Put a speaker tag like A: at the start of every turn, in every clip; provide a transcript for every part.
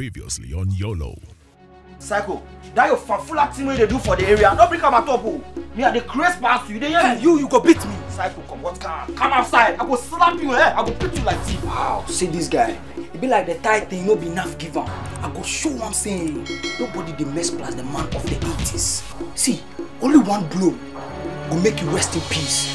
A: Previously on YOLO.
B: Psycho, that your fanfula thing wey you dey do for the area, no bring am at top o. Me I dey craze pass you, you dey hear
C: Hey,
B: me?
C: you, you go beat me.
B: Psycho, comot calm. Come outside, I go slap you, eh? I go beat you like thief.
C: Wow, see this guy. E be like the tight thing no be enough give am. I go show am saying nobody dey mess plus the man of the 80s. See, only one blow go make you rest in peace.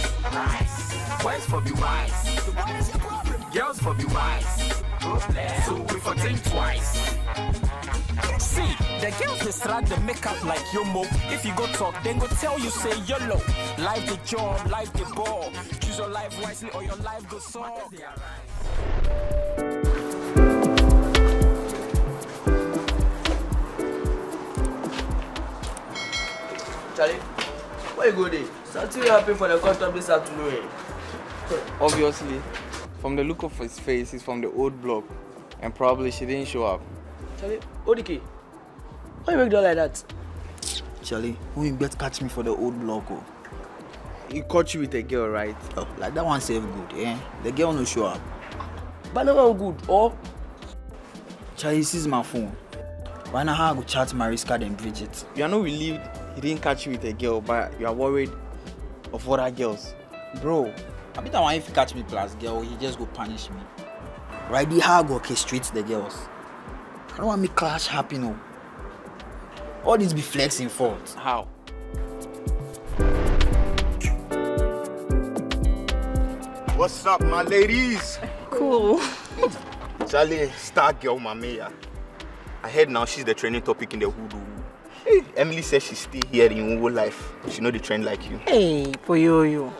D: rise. Boys for be wise.
E: What is your problem?
D: Girls for be wise. So we for think twice. See, the girls they start the makeup like Yomo. If you go talk, then go tell you say YOLO. Life the job, life the ball. Choose your life wisely or your life go suck.
B: Charlie, where you go dey? Something happen for the custom this afternoon. eh?
F: Obviously, from the look of his face, he's from the old block, and probably she didn't show up.
B: Charlie, Odike, why you make that like that?
G: Charlie, who you bet catch me for the old block oh?
F: He caught you with a girl, right?
G: oh like that one save good, eh? The girl no show up.
B: But no one good, or
G: Charlie sees my phone. Why not how I go chat Mariska and Bridget?
F: You are not relieved he didn't catch you with a girl, but you are worried of other girls.
G: Bro, I bet that one if he catch me plus girl, he just go punish me. Right the how I go orchestrate the girls. I don't want me clash happy no. All this be flexing fault.
F: How?
H: What's up, my ladies?
I: Cool.
H: Charlie, star girl, Mamea. I heard now she's the training topic in the hoodoo. Emily says she stay here in whole life. She know the trend like you.
I: Hey, Poyoyo.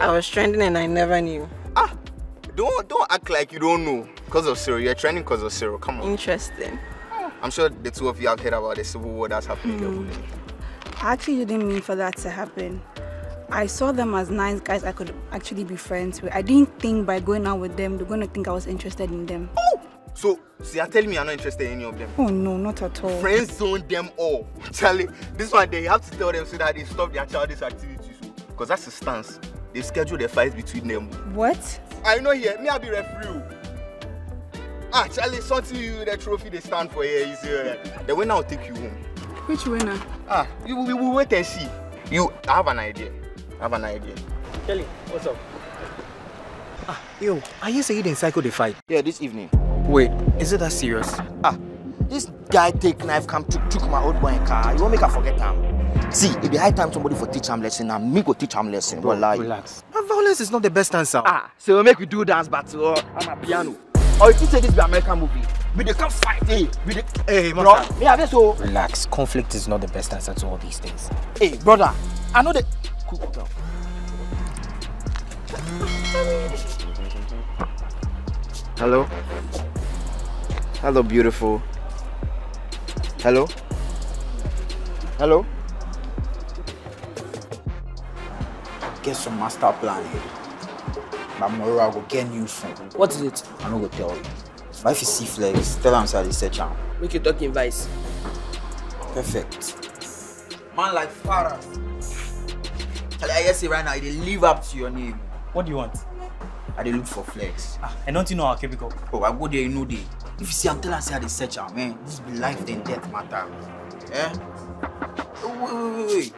I: I was trending and I never knew.
H: Ah, don't don't act like you don't know. Cause of Cyril, you're trending cause of Cyril. Come on.
I: Interesting.
H: I'm sure the two of you have heard about the civil war that's happening in the hoodoo.
J: I actually didn't mean for that to happen. I saw them as nice guys I could actually be friends with. I didn't think by going out with them, they're going to think I was interested in them.
H: So, so you're telling me you're not interested in any of them?
J: Oh no, not at all.
H: Friend zone them all. Charlie, this one they have to tell them so that they stop their childish activities. Because that's the stance. They schedule the fight between them.
J: What?
H: I know here, me I be referee. o. Ah, Charlie, something you the trophy they stand for here is uh, the winner will take you home.
J: Which winner?
H: Ah, you we will wait and see. You I have an idea. I have an idea.
B: Kelly, what's up?
C: Yo, are you saying you didn't cycle the fight?
H: Yeah, this evening.
C: Wait, is it that serious?
B: Ah, this guy take knife come took, took my old boy in car. You won't make her forget him. See, if the high time somebody for teach him lesson, and me go teach him lesson.
C: Bro,
B: Wallahi.
C: relax. And violence is not the best answer.
B: Ah, so we make we do dance battle or I'm a piano. Or if you say this be American movie, we dey come fight, hey, we dey.
C: Hey,
B: Bro,
C: master.
B: me have this so.
C: Relax. Conflict is not the best answer to all these things.
B: Hey, brother, I know the. Cool, cool down.
F: Hello? Hello, beautiful. Hello? Hello?
G: Get some master plan here. But tomorrow I go get new phone.
B: What is it?
G: I no go tell you. But if you see flex, tell him say I dey search am.
B: Make you talk in vice.
G: Perfect. Man like Farah. Charlie, I hear say right now, they live up to your name.
C: What do you want?
G: I dey look for flex.
C: Ah, and don't you know our chemical?
G: Oh, I go there, you know they. If you see, I'm telling say I dey search am, man. This be life and death matter. Eh? Oh, wait, wait, wait, wait.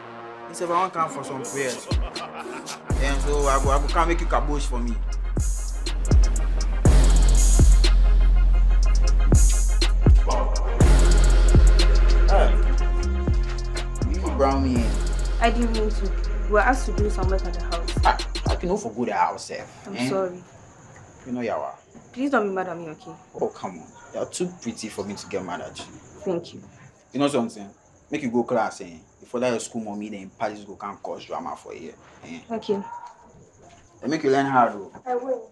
G: He said, I want come for some prayers. And so I go, I go come make you kabosh for me. You brown me in.
J: I didn't mean to. We were asked to do some work at the house.
G: Ah, Can no for good eh?
J: I'm
G: Eh?
J: sorry.
G: You know you are.
J: Please don't be mad at me, okay?
G: Oh, come on. You're too pretty for me to get mad at you.
J: Thank you.
G: You know something? Make you go class, eh? If for that your school mommy, then parties go can cause drama for you. Eh?
J: Okay.
G: They make you learn hard though.
J: I will.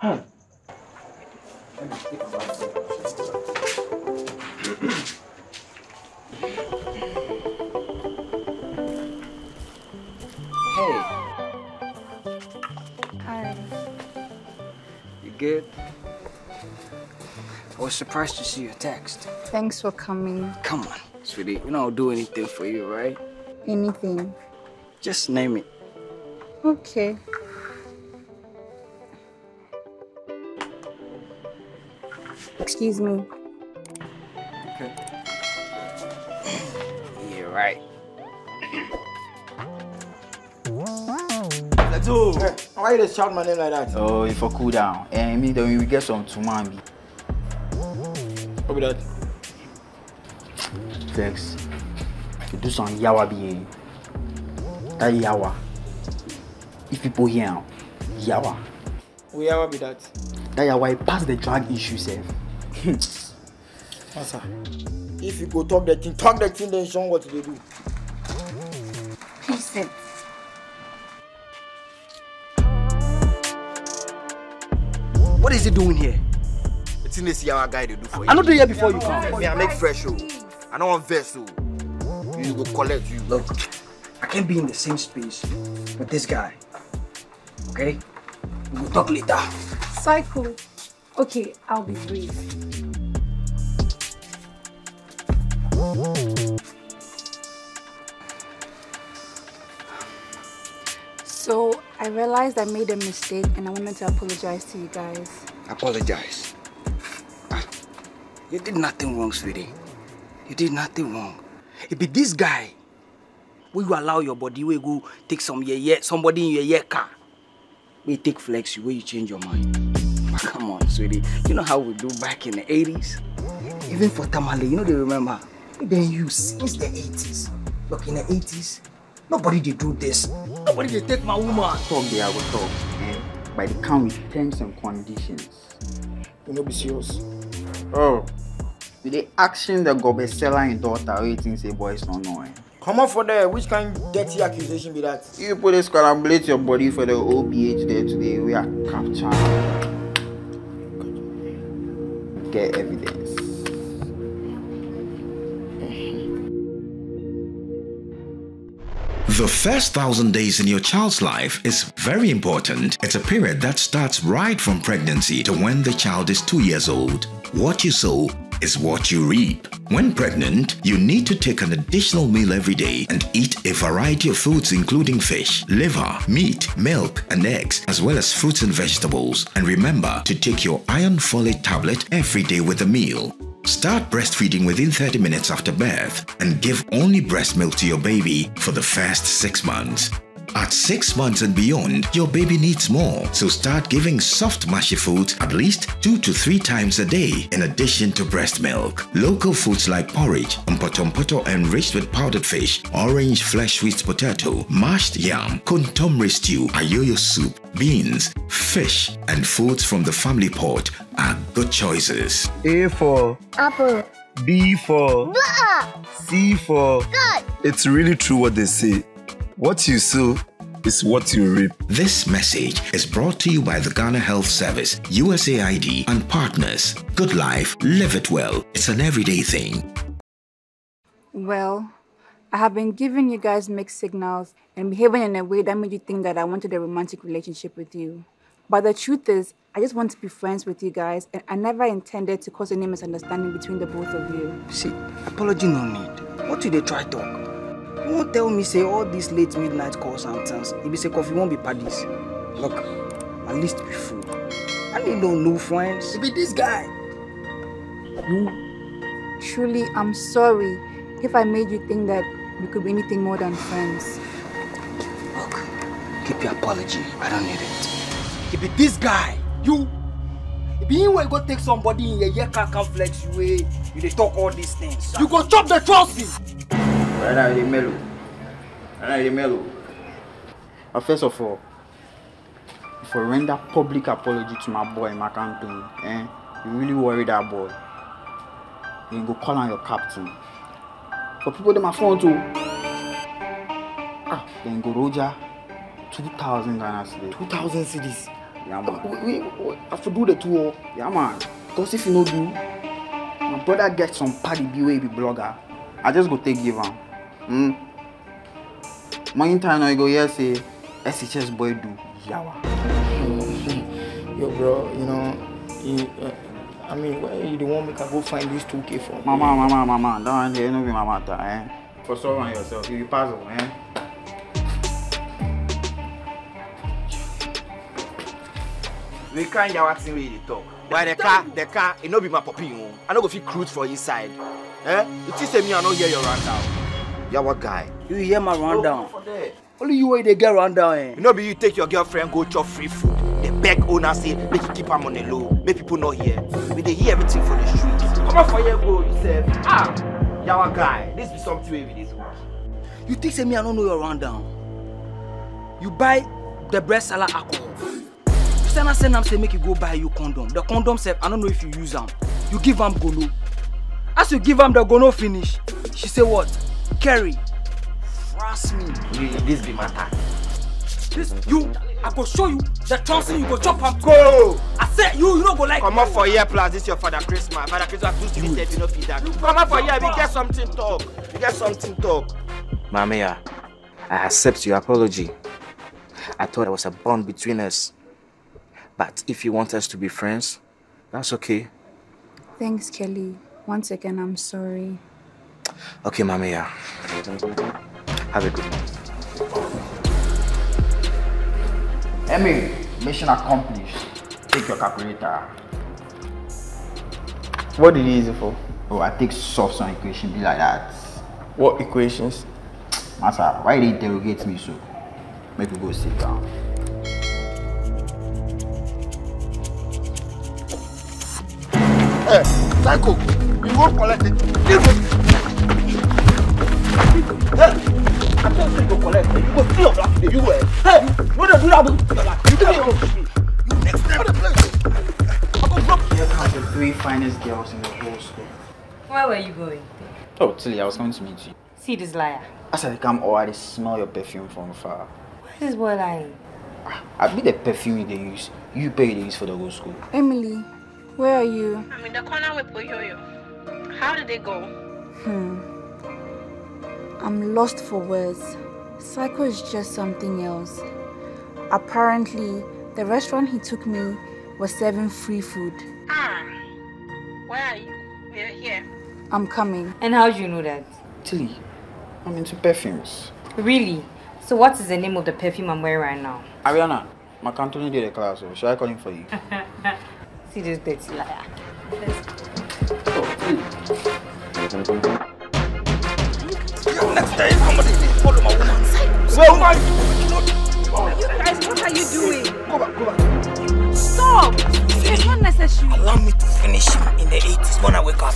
C: Hey, good? I was surprised to see your text.
J: Thanks for coming.
C: Come on, sweetie. You know I'll do anything for you, right?
J: Anything.
C: Just name it.
J: Okay. Excuse me.
C: Okay. Yeah, right.
G: Go.
B: Hey, why you just shout my name like that?
G: Oh, if I cool down. Eh, me then we get some tumami.
B: What be that?
G: Vex. You do some yawa be eh. That yawa. If people hear yawa.
B: We ever be that?
G: That yawa it pass the drug issue sef.
B: Massa. If you go talk the thing, talk the thing, then show what they do.
J: Please sit.
C: Is he doing here?
B: The thing they see our guy they do for you.
C: I not do here before you come.
B: Me, I make fresh oh. I don't want verse oh. You go collect you.
C: Look, I can't be in the same space with this guy. Okay? We'll talk later.
J: Cycle. Okay, I'll be brief. I realized I made a mistake and I wanted to apologize to you guys.
C: Apologize. Ah, You did nothing wrong, sweetie. You did nothing wrong. It be this guy. Will you allow your body? Will go take some yeah yeah somebody in your yeah car? We take flex you. Will you change your mind? Ah, Come on, sweetie. You know how we do back in the 80s? Even for Tamale, you know they remember. Then you since the 80s. Look in the 80s, nobody did do this. Nobody did take my woman.
G: Talk there, I will talk. Eh? By the count with terms and conditions.
B: You know be serious.
G: Oh. With the action the go be seller in daughter, waiting say boys don't know. Eh?
B: Come on for there. Which kind dirty accusation be that?
G: You put a scramblate your body for the OPH there today. We are captured. Get evidence.
A: The first thousand days in your child's life is very important. It's a period that starts right from pregnancy to when the child is two years old. What you sow is what you reap. When pregnant, you need to take an additional meal every day and eat a variety of foods including fish, liver, meat, milk, and eggs, as well as fruits and vegetables. And remember to take your iron folate tablet every day with a meal. Start breastfeeding within 30 minutes after birth and give only breast milk to your baby for the first six months. At six months and beyond, your baby needs more, so start giving soft mushy foods at least two to three times a day in addition to breast milk. Local foods like porridge, mpotompoto enriched with powdered fish, orange flesh sweet potato, mashed yam, kontomre stew, ayoyo soup, beans, fish, and foods from the family pot are good choices.
K: A for
L: Apple.
K: B for
L: Blah.
K: C for
L: Good.
K: It's really true what they say. What you sow is what you reap.
A: This message is brought to you by the Ghana Health Service, USAID, and partners. Good life, live it well. It's an everyday thing.
J: Well, I have been giving you guys mixed signals and behaving in a way that made you think that I wanted a romantic relationship with you. But the truth is, I just want to be friends with you guys, and I never intended to cause any misunderstanding between the both of you.
C: See, apology no need. What do they try talk? You won't tell me say all these late midnight calls and things. If you say coffee won't be paddies. Look, at least be fool. I need no new friends. It be this guy. You
J: Truly, I'm sorry if I made you think that we could be anything more than friends.
C: look, keep your apology. I don't need it. It be this guy. You it be him wey go take somebody in your ear can can flex you way. You dey talk all these things. You go chop the trophy.
G: Right now, the mellow. Right now, the mellow. But first of all, if I render public apology to my boy, my campaign, eh, you really worry that boy. You go call on your captain. For people them my phone too. Ah, then go Roja. 2,000 Ghana cedis.
C: 2,000 cities.
G: Yeah, man.
C: We, we, we have to do the tour.
G: Yeah, man.
C: Because if you no do, my brother get some party be way be blogger.
G: I just go take give am. Hmm. Morning time now you go here say SHS boy do yawa.
C: Yo, bro, you know, you, uh, I mean, why you the one make I go find this 2K for?
G: Mama, mama, mama, don't worry, no be my matter, eh? For sorrow on yourself, you be puzzle, eh?
B: We can't what thing we dey talk. Why the car, the car, it no be my puppy o. I no go fit cruise for inside. Eh? You think say me I no hear your rundown? Yawa guy.
C: You hear my rundown? Only you way they get rundown, eh?
B: You know be you take your girlfriend go chop free food. The beg owner say make you keep am on the low. Make people not hear. We dey hear everything for the street. Come on for here go yourself. Ah, yawa guy. This be something wey we dey do.
C: You think say me I don't know your rundown? You buy the breast salad alcohol. You send am send am say make you go buy you condom. The condom sef I don't know if you use am. You give am gono. As you give am the gono finish, she say what? Kerry, frass me.
B: Really, this be my matter.
C: This you, I go show you the trouncing you go chop am. Go. I said you, you no go like.
B: Come on for here plus this your father Christmas. Father Christmas do street if you no feed that. Come on for here, we get something talk. We get something talk. Mamia, I accept your apology. I thought there was a bond between us. But if you want us to be friends, that's okay.
J: Thanks, Kelly. Once again, I'm sorry.
B: Okay, Mamia. Have a good one.
G: Emmy, mission accomplished. Take your calculator.
F: What did you use it for?
G: Oh, I take soft on equation be like that.
F: What equations?
G: Master, why they interrogate me so? Make we go sit down.
E: Hey, Psycho, you won't collect it. Give. Hey, I tell you to collect. You go see black today. You will. Hey, no, they do that. You give me You next time. I go drop
G: Here comes the three finest girls in the whole school.
L: Where were you going?
G: Oh, Tilly, I was coming to meet you.
L: See this liar.
G: As I come, oh, I smell your perfume from far.
L: Why is this boy lying?
G: I be the perfume they use. You pay they use for the whole school.
J: Emily, where are you?
I: I'm in the corner with Boyoyo. How did they go?
J: Hmm. I'm lost for words. Psycho is just something else. Apparently, the restaurant he took me was serving free food.
I: Ah, where are you? We're here.
J: I'm coming.
L: And how do you know that?
G: Tilly, I'm into perfumes.
L: Really? So what is the name of the perfume I'm wearing right now?
G: Ariana, my Cantoni did a class, so should I call him for you?
L: See this dirty liar.
E: Next time somebody follow my woman. Well, man,
J: You guys, what are you doing?
E: go back, go back.
J: Stop! It's not necessary.
C: Allow me to finish him in the 80s when I wake up.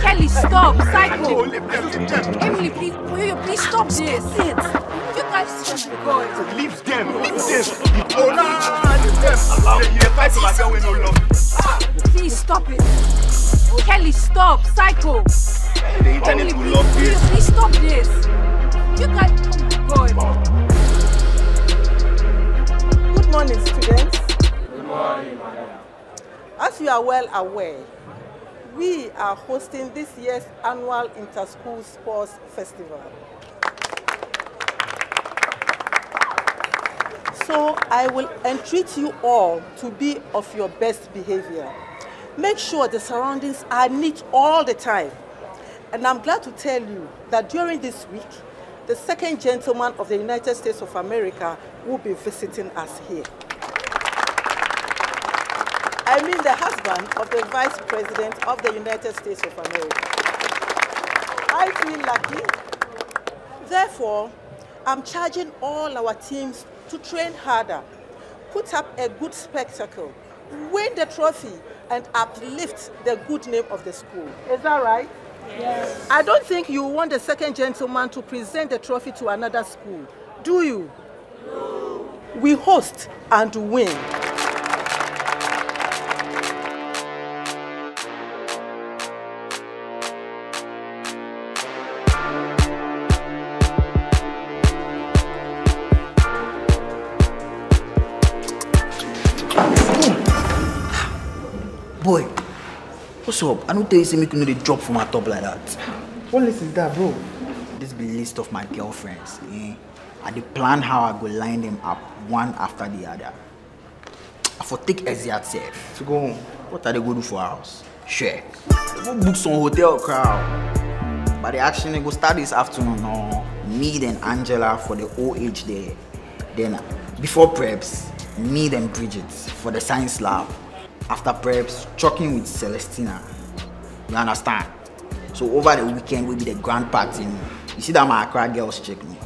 J: Kelly, stop! Psycho! Emily, please, please stop this? You guys, oh my god.
E: Leave them, leave them. Oh, no, leave them. Allow me to fight for my girl with no love.
J: Please stop it. Kelly, stop! Psycho!
E: The internet
J: Emily,
E: will
J: please,
E: love
J: please,
E: this.
J: please stop this. You guys, oh my god.
M: Good morning, students. Good morning, madam. As you are well aware, we are hosting this year's annual Interschool Sports Festival. So I will entreat you all to be of your best behavior. Make sure the surroundings are neat all the time. And I'm glad to tell you that during this week, the second gentleman of the United States of America will be visiting us here. I mean the husband of the Vice President of the United States of America. I feel lucky. Therefore, I'm charging all our teams to train harder, put up a good spectacle, win the trophy, and uplift the good name of the school. Is that right? Yes. I don't think you want the second gentleman to present the trophy to another school, do you? No. We host and win.
G: Boy, what's up? I don't tell you say make you know they drop from my top like that.
F: What list is that, bro?
G: This be list of my girlfriends. Eh? I dey plan how I go line them up one after the other. I for take Eziat self.
F: To go home.
G: What are they go do for house? Sure. They go book some hotel crowd. But the action they go start this afternoon. No. Me and Angela for the OH there. Then before preps, me and Bridget for the science lab. After preps, talking with Celestina. You understand? So over the weekend will be the grand party. You see that my Accra girls check me.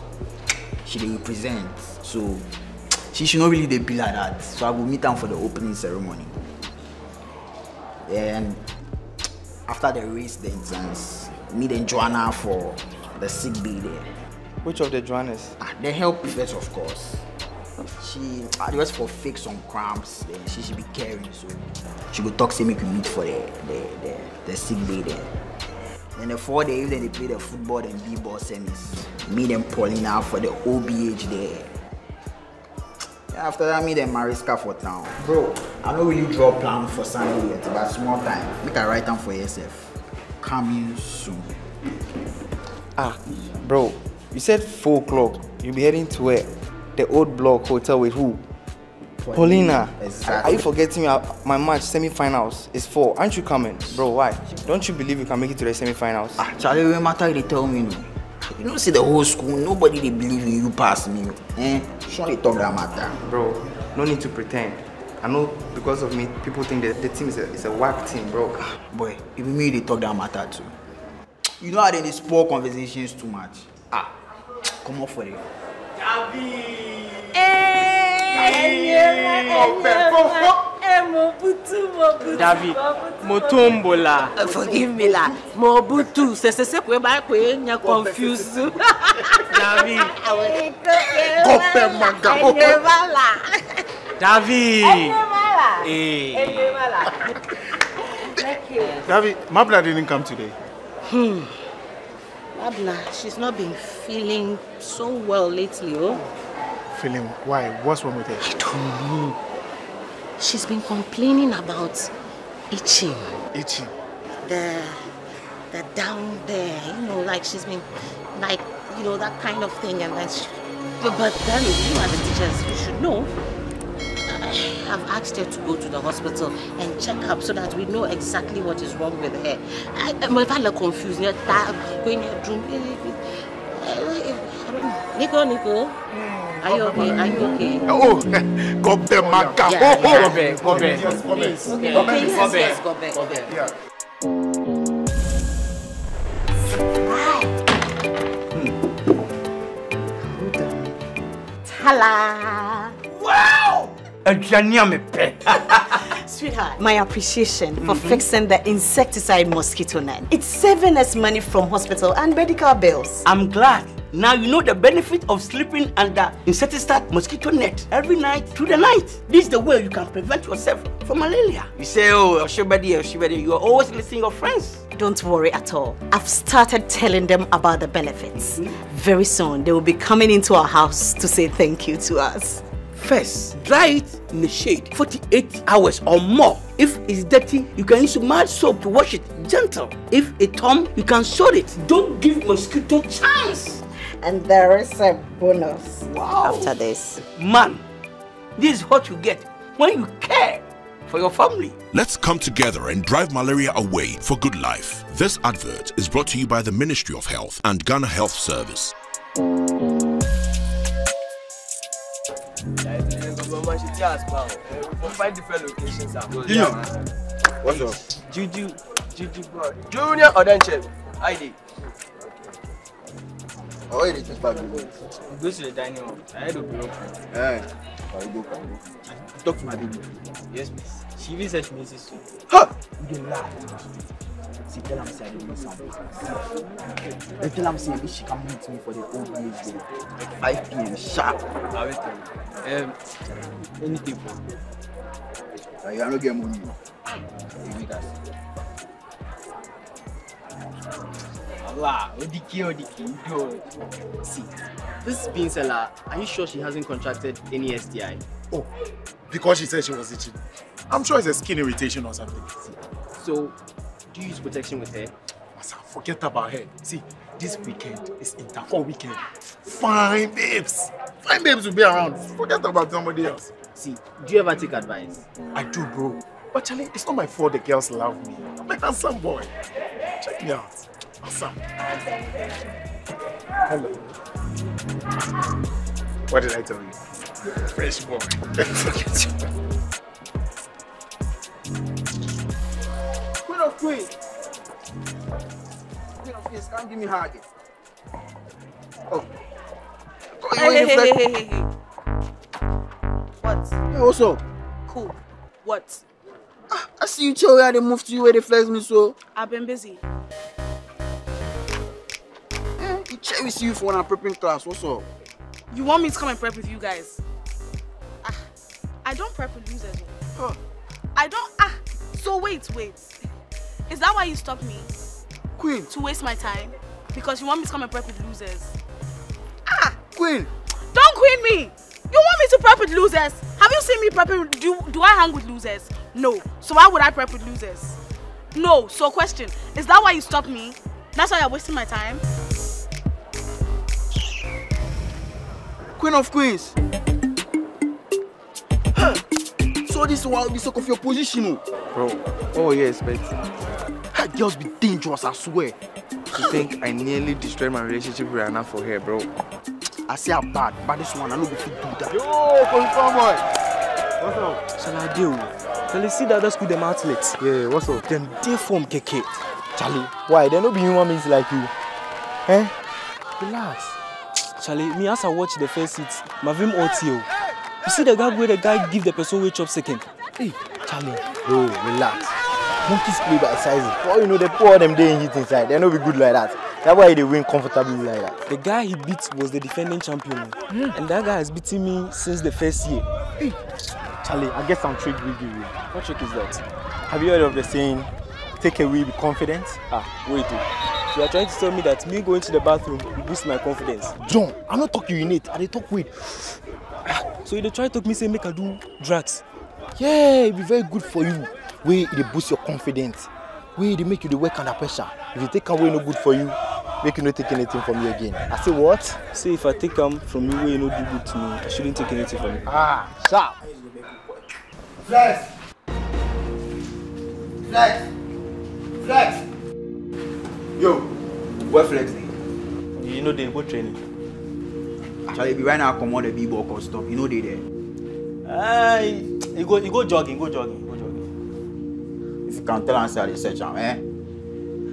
G: She dey represent. So she should not really dey be like that. So I will meet am for the opening ceremony. Then after the race the exams, me and Joanna for the sick bay there.
F: Which of the Joannas?
G: Ah, the help first of course. She I just for fake some cramps, then she should be caring so she go talk say make we meet for the the the, the sick bay there. Then the four day then they play the football and b-ball semis. Me and Paulina for the OBH there. After that, me then Mariska for town. Bro, I don't really draw plan for Sunday yet, but small time. Make I write down for yourself. Coming soon.
F: Ah, bro, you said 4 o'clock. You'll be heading to where? The old block hotel with who? Paulina.
G: Exactly.
F: Are you forgetting? My match semi-finals is 4. Aren't you coming? Bro, why? Don't you believe you can make it to the semi-finals?
G: Ah, Charlie, no matter they tell me no. You don't see the whole school, nobody they believe in you past me. Eh? Surely talk that matter.
F: Bro, no need to pretend. I know because of me, people think that the team is a, is a whack team, bro.
G: Boy, even me they talk that matter too. You know how they spoil conversations too much. Ah, come off for it àbí. ọ̀pẹ.
N: Mo butu, mo butu, David, mo tumbo la.
O: Forgive me la, mo butu, c'est c'est quoi ma quoi, nya confuse.
N: David.
O: Kopẹ manga kopẹ. Ẹyẹ ma la.
N: David.
O: Ẹyẹ ma la.
N: Eh.
O: Ẹyẹ ma la.
P: David, my blood didn't come today.
O: Hmm. Abla, she's not been feeling so well lately, oh.
P: Feeling why? What's wrong with her?
O: I don't know. She's been complaining about itching.
P: Itching.
O: The the down there, you know, like she's been like, you know, that kind of thing and then she, but but then you are the teachers, you should know. I have asked her to go to the hospital and check up so that we know exactly what is wrong with her. I, I'm a little confused. You're going to room. Nico, Nico, hmm. are you okay? Are you okay?
P: Oh, Gobe oh, Maka.
O: Yeah,
P: Oh, oh.
N: Gobe, Gobe.
P: Yes, Gobe.
N: Please.
O: Okay,
N: Gobe,
O: okay, yes,
N: Gobe.
O: yes, go back.
P: Yeah.
O: Hala!
N: Wow! Aduane a mepɛ.
Q: Sweetheart, my appreciation for mhm. fixing the insecticide mosquito net. It's saving us money from hospital and medical bills.
R: I'm glad. Now you know the benefit of sleeping under insecticide mosquito net every night through the night. This is the way you can prevent yourself from malaria. You say, oh, Oshibadi, Oshibadi, you are always listening to your friends.
Q: Don't worry at all. I've started telling them about the benefits. Mm-hmm. Very soon, they will be coming into our house to say thank you to us.
R: First, dry it in the shade 48 hours or more. If it's dirty, you can use mild soap to wash it gentle. If it's torn, you can sew it. Don't give mosquito chance.
Q: And there is a bonus
R: Wow.
Q: after this.
R: Man, this is what you get when you care for your family.
S: Let's come together and drive malaria away for good life. This advert is brought to you by the Ministry of Health and Ghana Health Service.
N: Five different locations.
H: You. What's up?
N: Juju, Juju boy. Junior Odenche. ID.
H: Oh, it is bad.
N: Go to the dining room. I had to be.
H: Hey. Can you go? Can you go? Talk to my baby.
N: Yes, please. She even said she misses you.
H: Ha!
G: You lie. See, tell am say I dey miss am. They tell am say if she can meet me for the old age day, 5 p.m. sharp.
N: I will tell you. Um, anything for you.
H: Like, I don't get money.
N: You make us. Allah, Odiki, Odiki, you. See, this being seller, are you sure she hasn't contracted any STI?
P: Oh, because she said she was itching. I'm sure it's a skin irritation or something.
T: So, do you use protection with her?
P: Masa, forget about her. See, this weekend is Interfor weekend. Fine babes. Fine babes will be around. Forget about somebody else.
T: See, do you ever take advice?
P: I do, bro. But Charlie, it's not my fault the girls love me. I'm a handsome boy. Check me out. Awesome. Hello. What did I tell you? Fresh boy. Forget you.
B: Queen of Queens. Queen of Queens, come give me hug. Oh.
I: Hey, hey, hey, hey, hey, hey, hey. What?
B: Hey, what's up?
I: Cool. What?
B: I see you chill where they move to you where they flex me so.
I: I've been busy.
B: Eh, you check with you for when I'm prepping class. What's up?
I: You want me to come and prep with you guys? Ah, I don't prep with losers. oh. I don't. Ah, so wait, wait. Is that why you stopped me?
B: Queen.
I: To waste my time? Because you want me to come and prep with losers? Ah!
B: Queen.
I: Don't queen me! You want me to prep with losers? Have you seen me prepping? Do, do I hang with losers? No. So why would I prep with losers? No. So question, is that why you stopped me? That's why you're wasting my time?
B: Queen of Queens. This one will be so of your position. oh.
F: Bro, what were you expecting?
B: Her girls be dangerous, I swear.
F: You think I nearly destroyed my relationship with Anna for her, bro?
B: I say I'm bad, but this one I know if you do that.
F: Yo, confirm boy.
T: What's up? Shall I deal? Shall I see the other school them athletes?
F: Yeah, what's up?
T: Them they form keke.
F: Charlie, why? They no be human beings like you. Eh?
T: Relax. Charlie, me as I watch the first hit, my vim OTO. You see the guy where the guy give the person way chop second. Hey, Charlie.
F: Bro, relax. Monkeys play by sizes. For all you know, they pour them day in hit inside. They no be good like that. That's why they win comfortably like that.
T: The guy he beat was the defending champion. And that guy has beaten me since the first year.
F: Hey. Charlie, I get some trick with you.
T: What trick is that?
F: Have you heard of the saying, take away, be confident?
T: Ah, wait. You are trying to tell me that me going to the bathroom will boost my confidence.
F: John, I'm not talking you in it. I talk with.
T: So you dey try talk me say make I do drugs?
F: Yeah, it be very good for you. Wey e dey boost your confidence. Wey e dey make you dey work under pressure. If you take away no good for you, make you no take anything from me again. I say what?
T: Say if I take am from you wey you no do good to me, I shouldn't take anything from you.
F: Ah, sharp.
B: Flex. Flex. Flex. Yo, where Flex dey?
T: You know they go training.
B: Charlie, be right now come on the b-ball cause stop. You know they there.
T: Aye, you go, you go jogging, go jogging, go jogging.
B: If you can tell I dey search am, eh?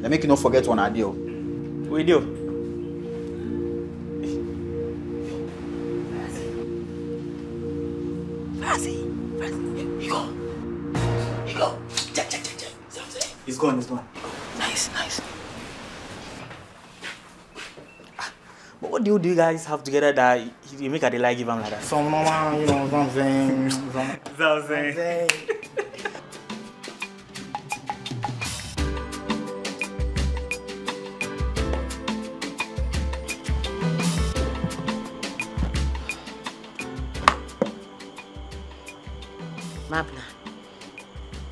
B: They make you not forget one idea.
T: We do.
B: Fancy. You go. You go. Check, check, check, check.
T: He's gone, he's gone.
B: Nice, nice.
T: But what do you, do you guys have together that you you make a delay give him like that?
B: Some normal, you know what I'm saying? Some,
T: That's what I'm saying.
O: Mabna,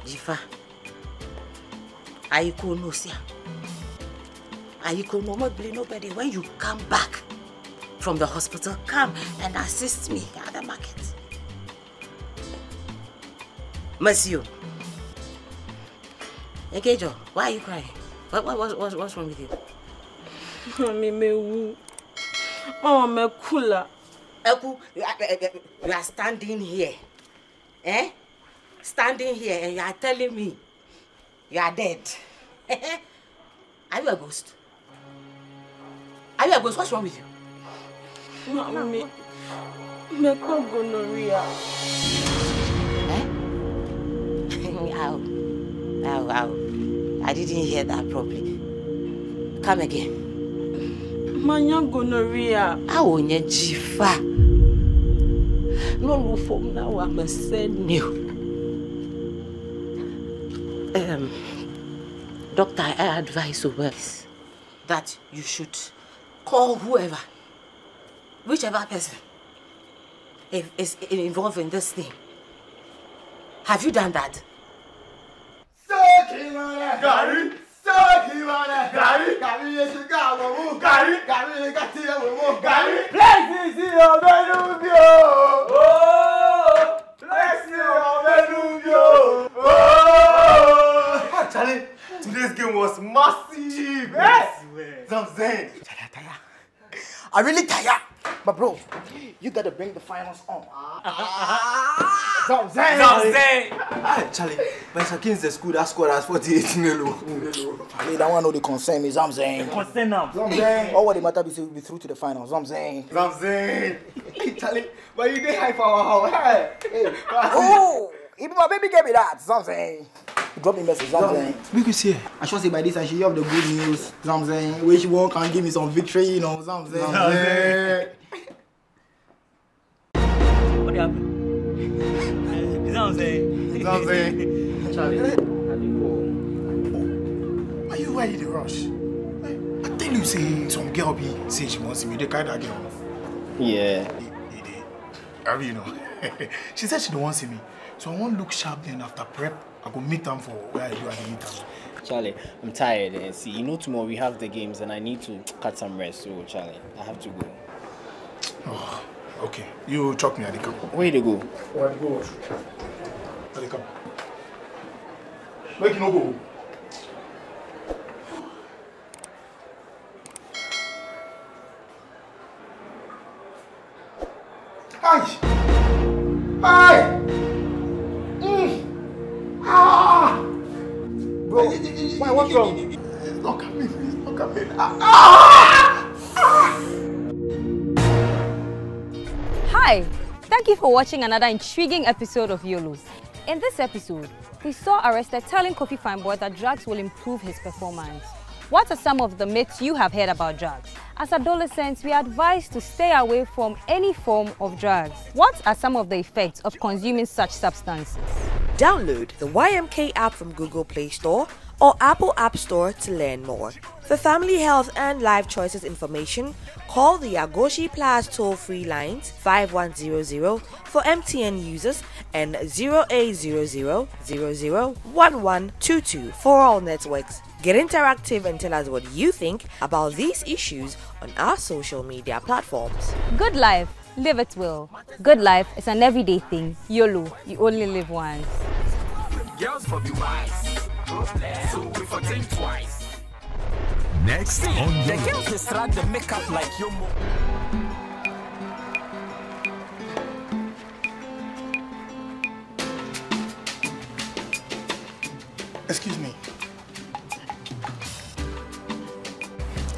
O: Jifa, Aiko no sia. Aiko no more blame nobody. When you come back from the hospital, come and assist me at the market. Monsieur. Ekejo, why are you crying? What, what, what, what's, wrong with you?
U: Mami me wu. Mama me kula.
O: Eku, you eh, eh, you are standing here. Eh? Standing here and you are telling me you are dead. are you a ghost? Are you a ghost? What's wrong with you?
U: Mami, me ko gonorrhea.
O: Ow. Ow, ow. I didn't hear that properly. Come again.
U: Manya gonorrhea.
O: Awo nye jifa. No look for me now. I'm a send you. Um, doctor, I advise over that you should call whoever, whichever person is involved in this thing. Have you done that?
P: Gary, Gary, Gary, Gary, Gary, Gary, Blessings in your Benubio. Oh,
C: I really tired. But bro, you gotta bring the finals on. Ah.
P: That's what I'm saying.
C: That's what I'm
P: saying.
C: Hey, Charlie, but it's against the school that scored us 48 Melo. Charlie, that one know the concern me, I'm saying.
P: Concern now.
C: I'm saying. All what the matter be say we be through to the finals, I'm saying.
P: I'm saying. Hey, Charlie, but you did high for our house. Hey, hey.
C: Oh, even my baby gave me that, I'm. Drop me message, I'm.
P: We could see
C: I should say by this I should have the good news, I'm. Which one can give me some victory, you know, I'm saying.
P: I'm saying.
R: What happened? Is that what I'm saying?
P: Is that what I'm saying?
R: Charlie,
P: Why you why you the rush? I tell you say some girl be say she wants me, they carry that girl.
F: Yeah.
P: How you know? she said she don't want to see me. So I want look sharp then after prep. I go meet them for where I do at the interview.
F: Charlie, I'm tired. eh. See, you know tomorrow we have the games and I need to cut some rest. So, Charlie, I have to go.
P: Oh, okay. You chuck me at the cup.
F: Where you go?
P: Where you go? At the cup. Make you no go. Ai! Ai! What's wrong? It's not coming. It's not coming. Ah!
L: Hi! Thank you for watching another intriguing episode of YOLOs. In this episode, we saw Arrested telling Kofi Fineboy that drugs will improve his performance. What are some of the myths you have heard about drugs? As adolescents, we are advised to stay away from any form of drugs. What are some of the effects of consuming such substances?
V: Download the YMK app from Google Play Store or Apple App Store to learn more. For family health and life choices information, call the Agoshi Plus toll free lines 5100 for MTN users and 0800 001122 for all networks. Get interactive and tell us what you think about these issues on our social media platforms.
L: Good life, live it well. Good life is an everyday thing. YOLO, you only live once.
D: Girls for be wise. So we for think twice.
S: Next
D: See,
S: on
D: the
S: YOLO.
D: girls distract the makeup like yo mo.
P: Excuse me.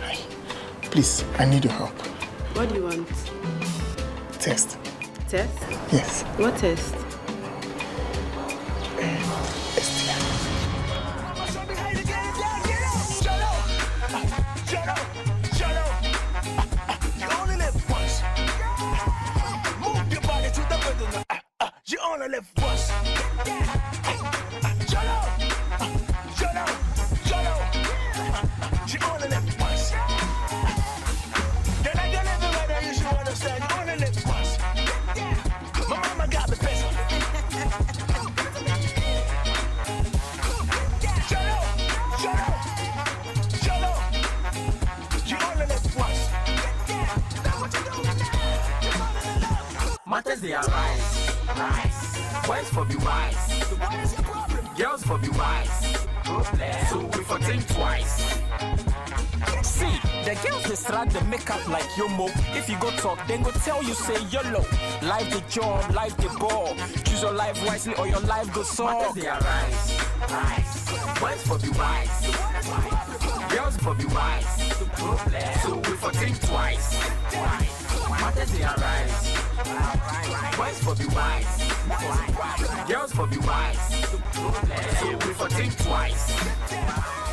P: Hi. Please, I need your help.
I: What do you want?
P: Test.
I: Test?
P: Yes.
I: What test?
D: Matters they arise, rise. Boys for be wise. Girls for be wise. So we for think twice. See, the girls distract the makeup like yo mo. If you go talk, then go tell you say YOLO. Life the job, life the ball. Choose your life wisely or your life go soft. Matters they arise, rise. Boys for be wise. Girls for be wise. So we for think twice. Matters they arise. Boys for be wise. Girls for be wise. So we for think twice.